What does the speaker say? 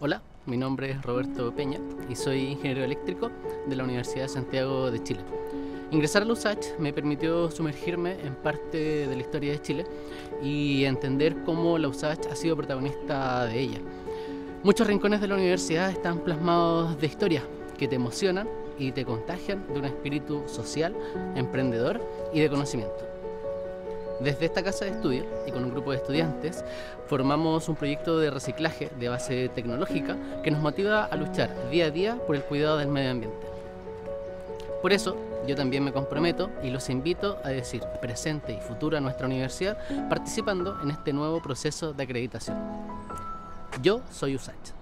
Hola, mi nombre es Roberto Peña y soy ingeniero eléctrico de la Universidad de Santiago de Chile. Ingresar a la USACH me permitió sumergirme en parte de la historia de Chile y entender cómo la USACH ha sido protagonista de ella. Muchos rincones de la universidad están plasmados de historias que te emocionan y te contagian de un espíritu social, emprendedor y de conocimiento. Desde esta casa de estudio y con un grupo de estudiantes formamos un proyecto de reciclaje de base tecnológica que nos motiva a luchar día a día por el cuidado del medio ambiente. Por eso, yo también me comprometo y los invito a decir presente y futuro a nuestra universidad participando en este nuevo proceso de acreditación. Yo soy USACH.